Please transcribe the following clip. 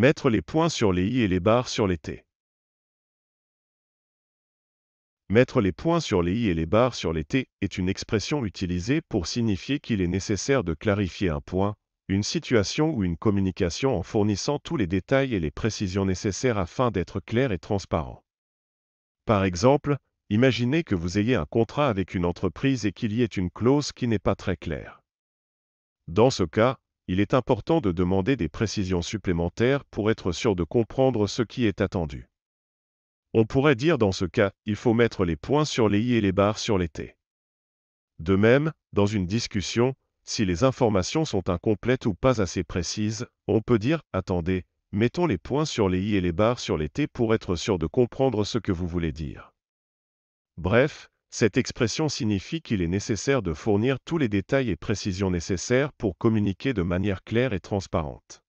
Mettre les points sur les i et les barres sur les t. Mettre les points sur les i et les barres sur les t est une expression utilisée pour signifier qu'il est nécessaire de clarifier un point, une situation ou une communication en fournissant tous les détails et les précisions nécessaires afin d'être clair et transparent. Par exemple, imaginez que vous ayez un contrat avec une entreprise et qu'il y ait une clause qui n'est pas très claire. Dans ce cas, il est important de demander des précisions supplémentaires pour être sûr de comprendre ce qui est attendu. On pourrait dire dans ce cas, il faut mettre les points sur les i et les barres sur les t. De même, dans une discussion, si les informations sont incomplètes ou pas assez précises, on peut dire Attendez, mettons les points sur les i et les barres sur les t pour être sûr de comprendre ce que vous voulez dire. Bref, cette expression signifie qu'il est nécessaire de fournir tous les détails et précisions nécessaires pour communiquer de manière claire et transparente.